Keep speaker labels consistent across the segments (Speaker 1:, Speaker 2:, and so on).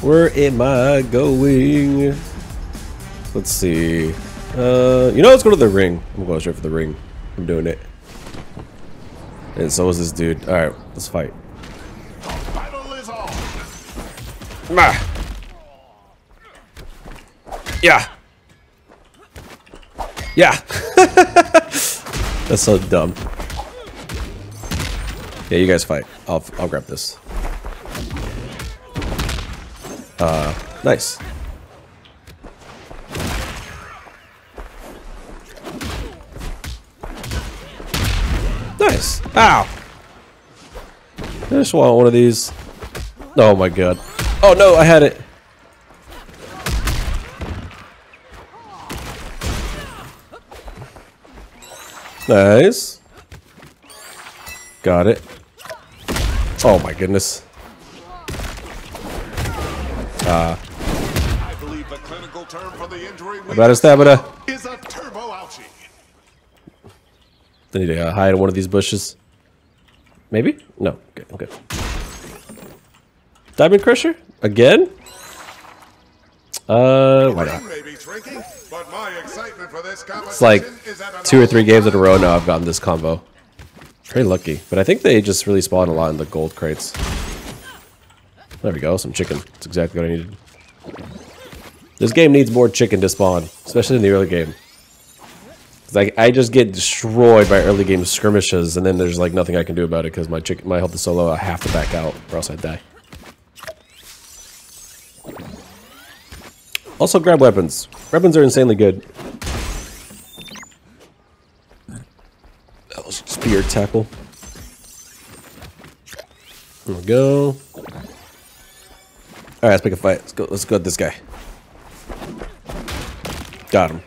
Speaker 1: Where am I going? Let's see. Uh, you know, let's go to the ring. I'm going straight for the ring. I'm doing it. And so is this dude. All right, let's fight. Ah. Yeah. Yeah. That's so dumb. Yeah, you guys fight. I'll I'll grab this. Uh, nice. Nice. Ow. I just want one of these. Oh my god. Oh no, I had it. Nice. Got it. Oh my goodness.
Speaker 2: I believe the clinical term for the injury
Speaker 1: About stamina.
Speaker 2: is a turbo ouchie.
Speaker 1: I need to uh, hide in one of these bushes. Maybe? No. Okay, okay. Diamond Crusher? Again? Uh, why not? It's like two or three games in a row now I've gotten this combo. Very lucky. But I think they just really spawn a lot in the gold crates. There we go, some chicken. That's exactly what I needed. This game needs more chicken to spawn, especially in the early game. I, I just get destroyed by early game skirmishes, and then there's like nothing I can do about it because my chicken, my health is so low, I have to back out, or else I die. Also, grab weapons. Weapons are insanely good. Oh, Spear tackle. There we go. All right, let's make a fight. Let's go. Let's go at this guy. Got him.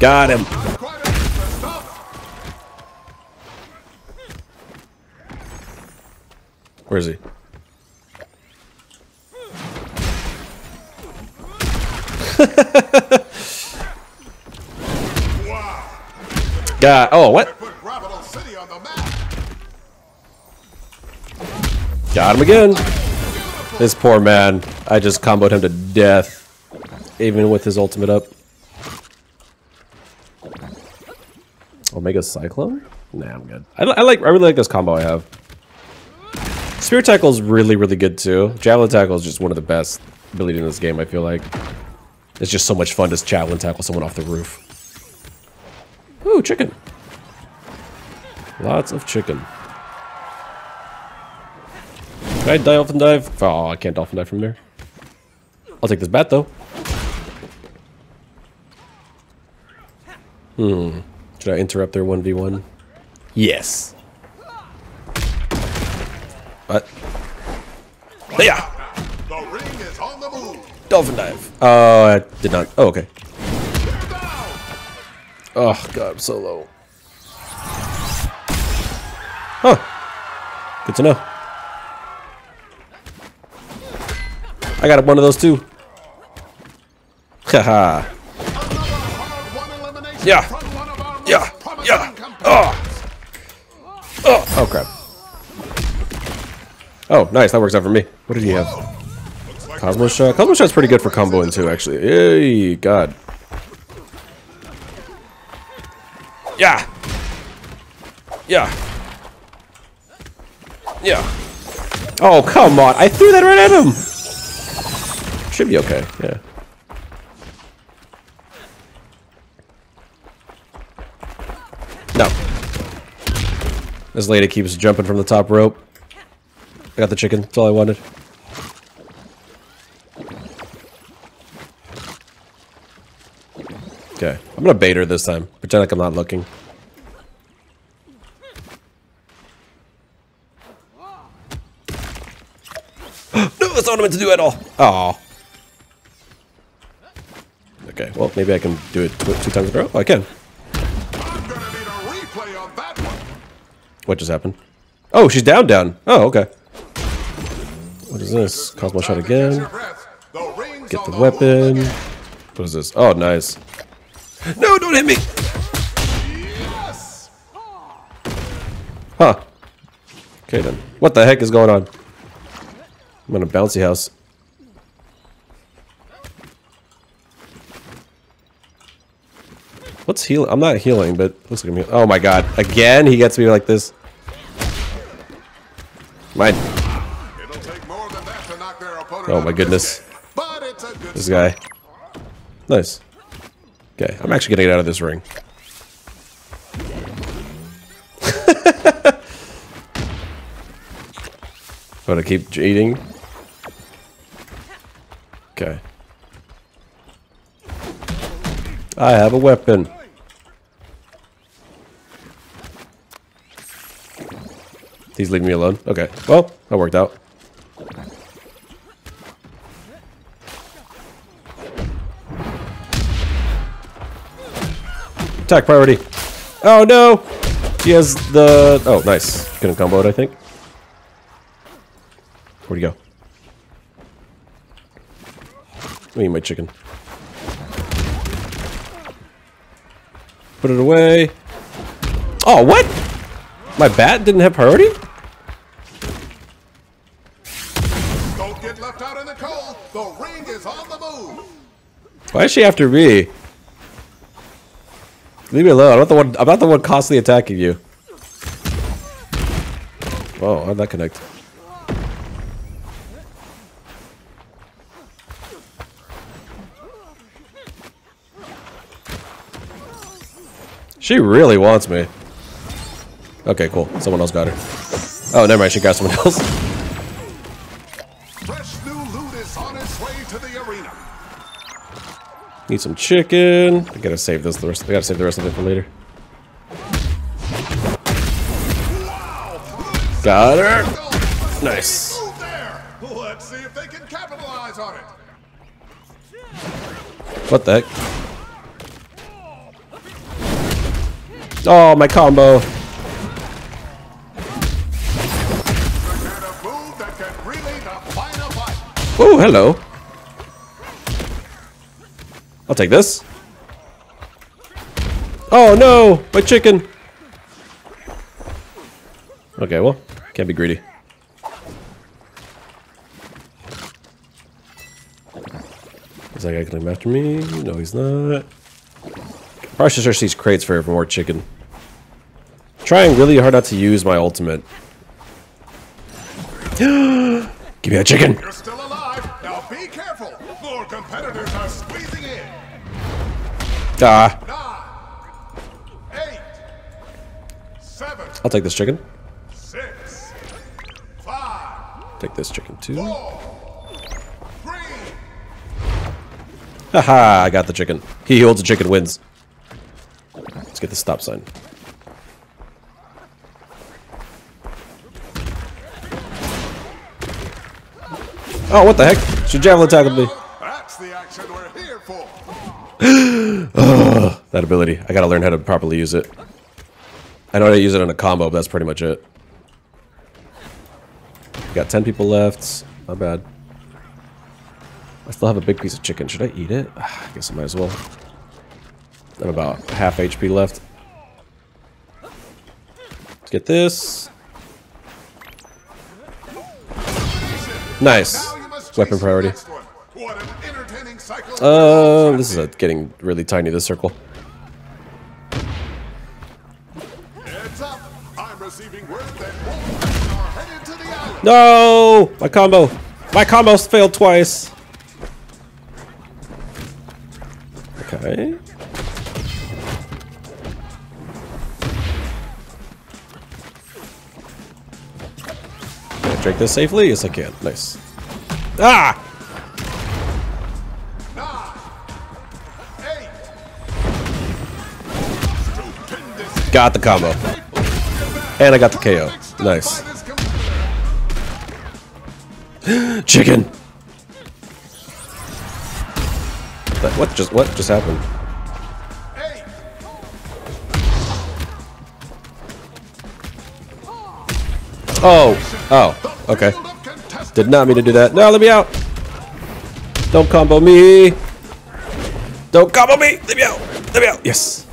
Speaker 1: Got him. Where is he? Got. Oh, what? Got him again. This poor man. I just comboed him to death. Even with his ultimate up. Omega Cyclone? Nah, I'm good. I, I like. I really like this combo I have. Spear Tackle is really, really good too. Javelin Tackle is just one of the best ability in this game, I feel like. It's just so much fun to Javelin Tackle someone off the roof. Ooh, chicken. Lots of chicken. Can I dolphin dive? Oh, I can't dolphin dive from there. I'll take this bat though. Hmm. Should I interrupt their 1v1? Yes. What? Yeah!
Speaker 2: The ring is on the move.
Speaker 1: Dolphin dive. Oh, I did not. Oh, okay. Oh, God, I'm so low. Huh. Good to know. I got one of those too. Haha. Yeah. Yeah. Yeah. Oh. Oh. Oh, crap. Oh, nice. That works out for me. What did he have? Cosmo Shot. Cosmo Shot's pretty good for comboing too, actually. Hey, God. Yeah. Yeah. Yeah. Oh, come on. I threw that right at him. Should be okay. Yeah. No. This lady keeps jumping from the top rope. I got the chicken. That's all I wanted. Okay. I'm gonna bait her this time. Pretend like I'm not looking. no, that's not what I meant to do at all. Oh. Okay, well, maybe I can do it tw two times in a row. Oh, I can. What just happened? Oh, she's down, down. Oh, okay. What is this? Cosmo shot again. Get the weapon. What is this? Oh, nice. No, don't hit me! Huh. Okay then. What the heck is going on? I'm in a bouncy house. What's healing? I'm not healing, but looks like I'm healing. Oh my god. Again? He gets me like this. Mine. Oh my goodness.
Speaker 2: This
Speaker 1: guy. Nice. Okay, I'm actually gonna get out of this ring. I'm gonna keep eating. Okay. I have a weapon. He's leaving me alone. Okay. Well, that worked out. Attack priority. Oh no! He has the. Oh, nice. Couldn't combo it, I think. Where'd he go? Let me eat my chicken. Put it away. Oh, what? My bat didn't have priority?
Speaker 2: Don't get left out in the cold. The ring is on the move.
Speaker 1: Why is she after me? Leave me alone. I'm not the one. I'm not the one constantly attacking you. Oh, how'd that connect? She really wants me. Okay, cool. Someone else got her. Oh, never mind. She got someone else.
Speaker 2: Fresh new loot is on its way to the arena.
Speaker 1: Need some chicken. I gotta save this. The rest. I gotta save the rest of it for later. Got her. Nice.
Speaker 2: Let's see if they can capitalize on it.
Speaker 1: What the heck? Oh, my combo. Oh, hello. I'll take this. Oh no, my chicken. Okay, well, can't be greedy. Is that guy coming after me? No, he's not. Probably should search these crates for more chicken. Trying really hard not to use my ultimate. Give me that chicken.
Speaker 2: You're still alive. Now be careful. More competitors are squeezing in.
Speaker 1: Ah,
Speaker 2: Nine, eight, seven,
Speaker 1: I'll take this chicken.
Speaker 2: six, five,
Speaker 1: Take this chicken too.
Speaker 2: four, three,
Speaker 1: Haha, I got the chicken. He holds the chicken wins. Let's get the stop sign. Oh, what the heck? She javelin tackled me.
Speaker 2: That's the action we're here for.
Speaker 1: That ability. I gotta learn how to properly use it. I know how to use it in a combo, but that's pretty much it. Got 10 people left. Not bad. I still have a big piece of chicken. Should I eat it? I guess I might as well. About half HP left. Let's get this. Nice.
Speaker 2: Now you must
Speaker 1: Weapon priority.
Speaker 2: next one. What an entertaining cycle. of
Speaker 1: Uh, this is a, getting really tiny, this circle.
Speaker 2: Heads up. I'm receiving word that wolves are headed to the island.
Speaker 1: No! My combo! My combos failed twice! Okay. Drink this safely? Yes, I can. Nice. Ah! Got the combo. And I got the KO. Nice. Chicken! What just what just happened? Oh! Oh, okay.
Speaker 2: Field of contestants
Speaker 1: Did not mean to do that. No, let me out. Don't combo me. Don't combo me. Let me out. Let me out. Yes.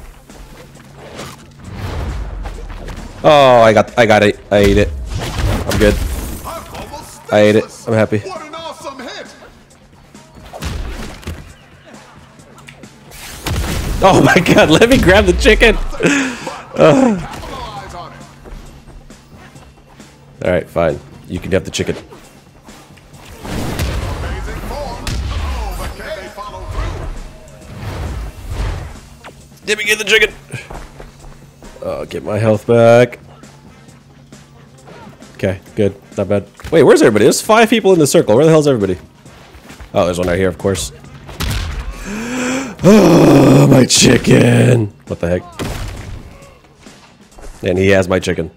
Speaker 1: Oh, I got, I got it. I ate it. I'm good. I ate it. I'm happy.
Speaker 2: What an awesome hit!
Speaker 1: Oh my god, let me grab the chicken.
Speaker 2: Capitalize.
Speaker 1: Alright, fine. You can have the chicken.
Speaker 2: Oh, but can they follow through?
Speaker 1: Let me get the chicken. Oh, get my health back. Okay, good. Not bad. Wait, where's everybody? There's five people in the circle. Where the hell's everybody? Oh, there's one right here, of course. Oh, my chicken. What the heck? And he has my chicken.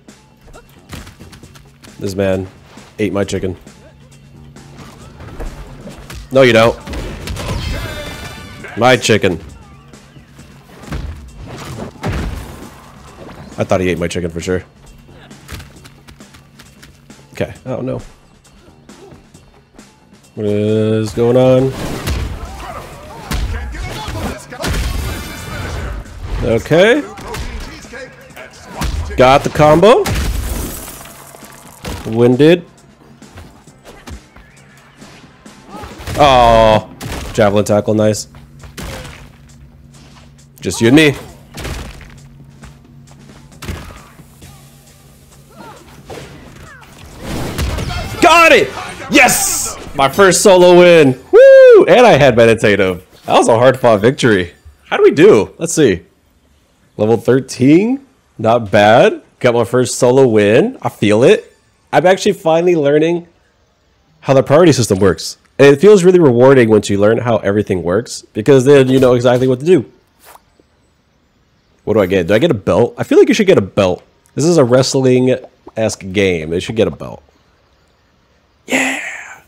Speaker 1: This man ate my chicken. No, you don't. My chicken. I thought he ate my chicken for sure. Okay. Oh no. What is going on? Okay. Got the combo. Winded. Oh, javelin tackle, nice. Just you and me. Got it! Yes! My first solo win. Woo! And I had meditative. That was a hard fought victory. How do we do? Let's see. Level 13? Not bad. Got my first solo win. I feel it. I'm actually finally learning how the priority system works. It feels really rewarding once you learn how everything works because then you know exactly what to do. What do I get? Do I get a belt? I feel like you should get a belt. This is a wrestling esque game. They should get a belt. Yeah.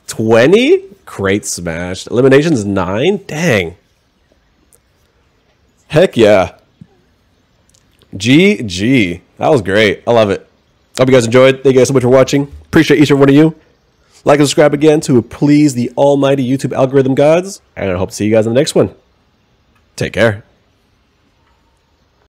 Speaker 1: 20? Crate smashed. Eliminations 9? Dang. Heck yeah. GG. That was great. I love it. Hope you guys enjoyed. Thank you guys so much for watching. Appreciate each and one of you. Like and subscribe again to please the almighty YouTube algorithm gods. And I hope to see you guys in the next one. Take care.